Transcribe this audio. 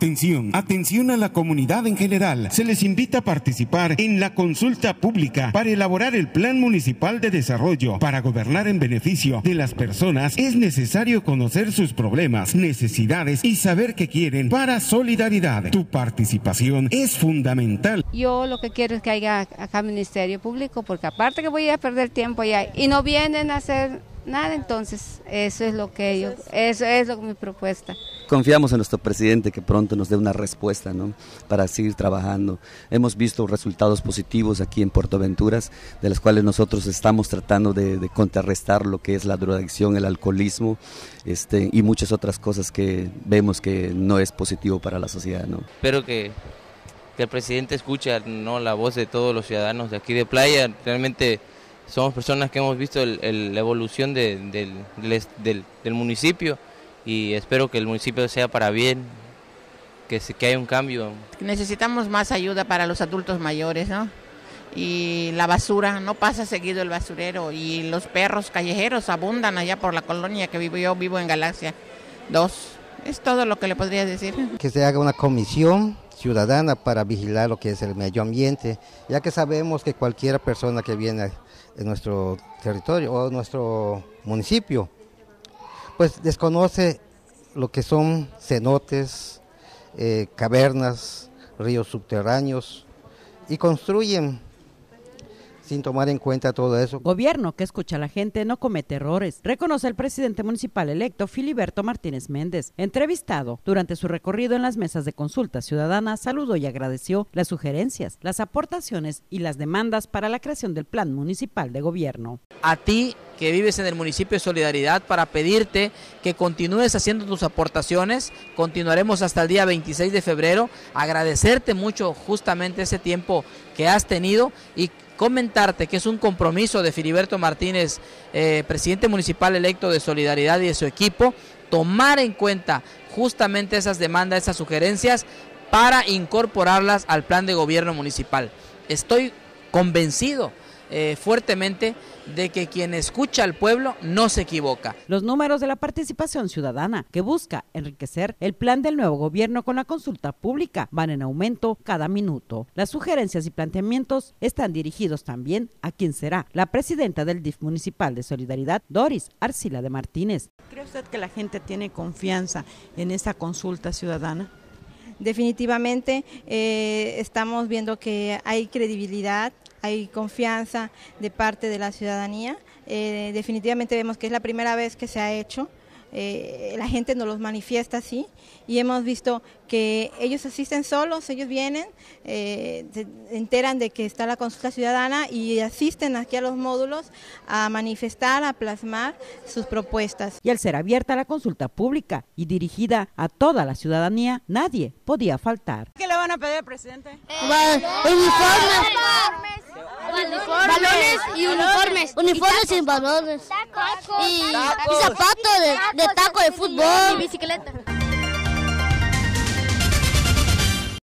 Atención, atención a la comunidad en general. Se les invita a participar en la consulta pública para elaborar el Plan Municipal de Desarrollo. Para gobernar en beneficio de las personas es necesario conocer sus problemas, necesidades y saber qué quieren para solidaridad. Tu participación es fundamental. Yo lo que quiero es que haya acá Ministerio Público porque aparte que voy a perder tiempo allá y no vienen a hacer nada, entonces eso es lo que yo, eso es lo que mi propuesta. Confiamos en nuestro presidente que pronto nos dé una respuesta ¿no? para seguir trabajando. Hemos visto resultados positivos aquí en Puerto Venturas, de los cuales nosotros estamos tratando de, contrarrestar lo que es la drogadicción, el alcoholismo este, y muchas otras cosas que vemos que no es positivo para la sociedad. ¿no? Espero que, que el presidente escuche ¿no? la voz de todos los ciudadanos de aquí de Playa. Realmente somos personas que hemos visto el, la evolución de, del, del, del, municipio y espero que el municipio sea para bien, que, se, que haya un cambio. Necesitamos más ayuda para los adultos mayores, ¿no? Y la basura, no pasa seguido el basurero y los perros callejeros abundan allá por la colonia que vivo yo, vivo en Galaxia 2. Es todo lo que le podría decir. Que se haga una comisión ciudadana para vigilar lo que es el medio ambiente, ya que sabemos que cualquier persona que viene en nuestro territorio o nuestro municipio, pues desconoce lo que son cenotes, eh, cavernas, ríos subterráneos y construyen sin tomar en cuenta todo eso. Gobierno que escucha a la gente no comete errores, reconoce el presidente municipal electo Filiberto Martínez Méndez. Entrevistado durante su recorrido en las mesas de consulta ciudadana, saludó y agradeció las sugerencias, las aportaciones y las demandas para la creación del plan municipal de gobierno. A ti que vives en el municipio de Solidaridad para pedirte que continúes haciendo tus aportaciones. Continuaremos hasta el día 26 de febrero. Agradecerte mucho justamente ese tiempo que has tenido y comentarte que es un compromiso de Filiberto Martínez, eh, presidente municipal electo de Solidaridad y de su equipo, tomar en cuenta justamente esas demandas, esas sugerencias para incorporarlas al plan de gobierno municipal. Estoy convencido eh, fuertemente de que quien escucha al pueblo no se equivoca. Los números de la participación ciudadana que busca enriquecer el plan del nuevo gobierno con la consulta pública van en aumento cada minuto. Las sugerencias y planteamientos están dirigidos también a quien será la presidenta del DIF municipal de Solidaridad, Doris Arcila de Martínez. ¿Cree usted que la gente tiene confianza en esta consulta ciudadana? Definitivamente eh, estamos viendo que hay credibilidad, hay confianza de parte de la ciudadanía. Eh, definitivamente vemos que es la primera vez que se ha hecho. Eh, la gente nos los manifiesta así y hemos visto que ellos asisten solos, ellos vienen, eh, se enteran de que está la consulta ciudadana y asisten aquí a los módulos a manifestar, a plasmar sus propuestas. Y al ser abierta la consulta pública y dirigida a toda la ciudadanía, nadie podía faltar. ¿Qué le van a pedir, presidente? uniformes. Balones y uniformes. Uniformes y balones. Y, y zapatos de, de taco de fútbol. Y bicicleta.